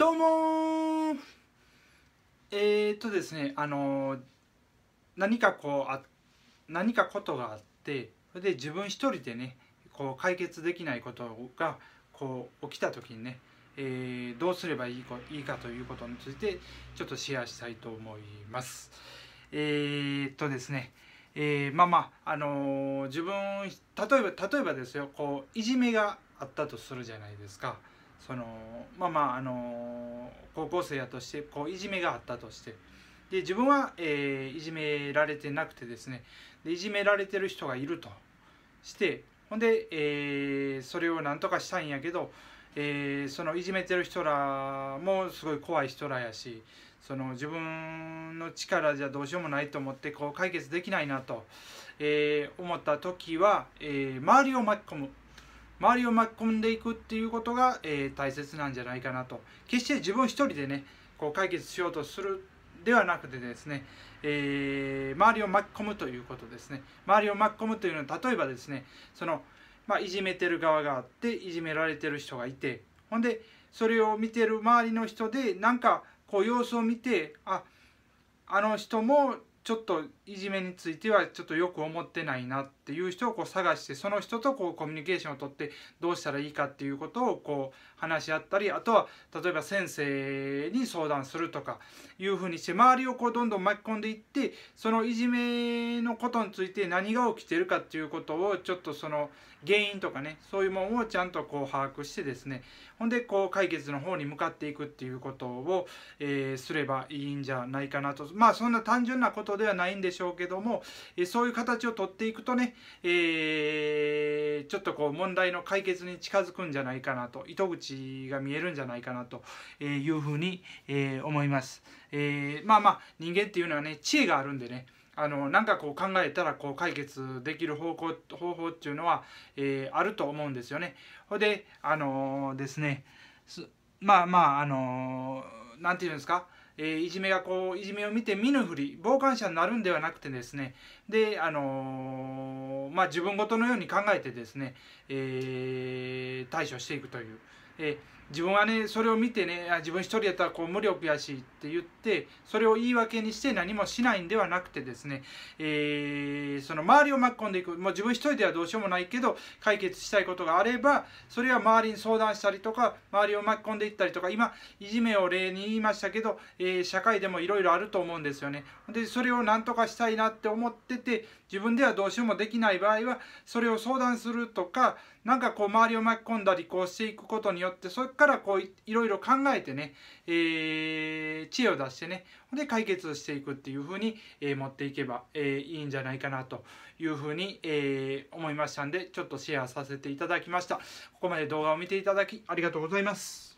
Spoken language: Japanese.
どうもえー、っとですねあの何かこうあ何かことがあってそれで自分一人でねこう解決できないことがこう起きた時にね、えー、どうすればいいいいかということについてちょっとシェアしたいと思います。えー、っとですねえー、まあまあ、あのー、自分例えば例えばですよこういじめがあったとするじゃないですかそのまあまあ、あのー、高校生やとしてこういじめがあったとして。で自分は、えー、いじめられてなくてですね。でいじめられてる人がいるとしてほんで、えー、それをなんとかしたいんやけど、えー、そのいじめてる人らもすごい怖い人らやしその自分の力じゃどうしようもないと思ってこう解決できないなと、えー、思った時は、えー、周りを巻き込む。周りを巻き込んでいくっていうことが、えー、大切なんじゃないかなと。決して自分一人でねこう解決しようとするではなくてですね、えー、周りを巻き込むということですね。周りを巻き込むというのは例えばですねその、まあ、いじめてる側があっていじめられてる人がいてほんでそれを見てる周りの人でなんかこう様子を見てああの人もちょっといじめについてはちょっとよく思ってないなってていう人をこう探してその人とこうコミュニケーションをとってどうしたらいいかっていうことをこう話し合ったりあとは例えば先生に相談するとかいうふうにして周りをこうどんどん巻き込んでいってそのいじめのことについて何が起きてるかっていうことをちょっとその原因とかねそういうものをちゃんとこう把握してですねほんでこう解決の方に向かっていくっていうことを、えー、すればいいんじゃないかなと。まあそんな単純なことではないんでしょうけども、えー、そういう形をとっていくとね、えー、ちょっとこう問題の解決に近づくんじゃないかなと糸口が見えるんじゃないかなというふうに、え思います。えまあまあ人間っていうのはね知恵があるんでねあのなんかこう考えたらこう解決できる方向方法っていうのは、えー、あると思うんですよね。ほであのー、ですねまあまああの何、ー、て言うんですか？え、いじめがこういじめを見て見ぬふり傍観者になるんではなくてですねであの、まあ自分ごとのように考えてですね、え、対処していくという、え自分はねそれを見てね自分一人やったらこう無力やしって言ってそれを言い訳にして何もしないんではなくてですね、えー、その周りを巻き込んでいくもう自分一人ではどうしようもないけど解決したいことがあればそれは周りに相談したりとか周りを巻き込んでいったりとか今いじめを例に言いましたけど、えー、社会でもいろいろあると思うんですよね。でそれを何とかしたいなって思ってて自分ではどうしようもできない場合はそれを相談するとかなんかこう周りを巻き込んだりこうしていくことによってそれからこういろいろ考えてね、えー、知恵を出してねで解決していくっていうふうに、えー、持っていけば、えー、いいんじゃないかなというふうに、えー、思いましたんでちょっとシェアさせていただきました。ここまで動画を見ていただきありがとうございます。